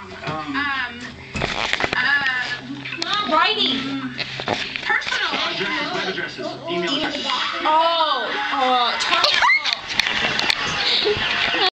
Um, Um, uh, writing. Personal. addresses, addresses, email addresses. Oh, oh